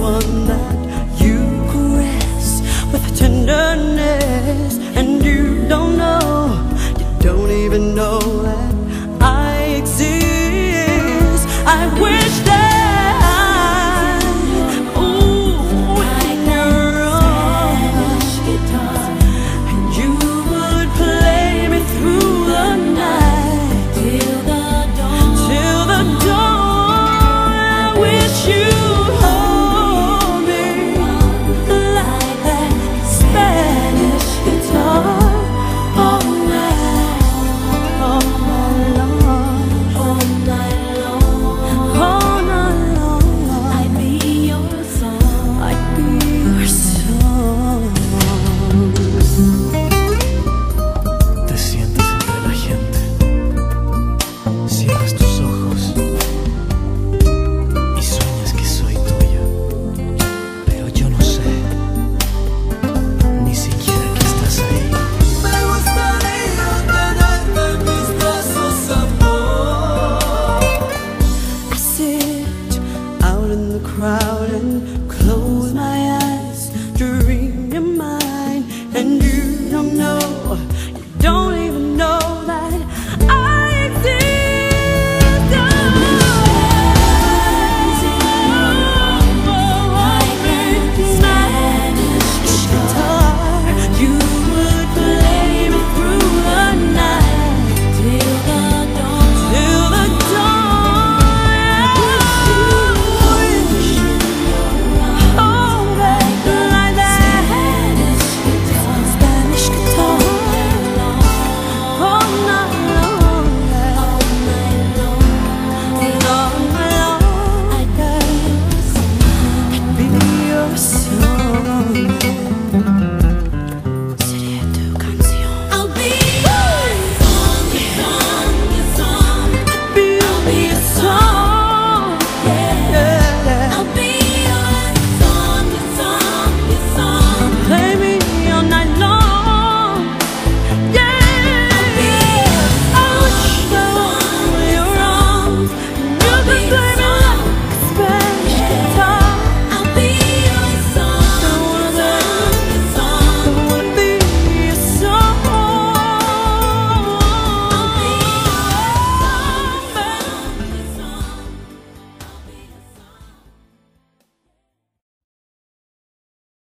one that you caress with a tenderness And you don't know, you don't even know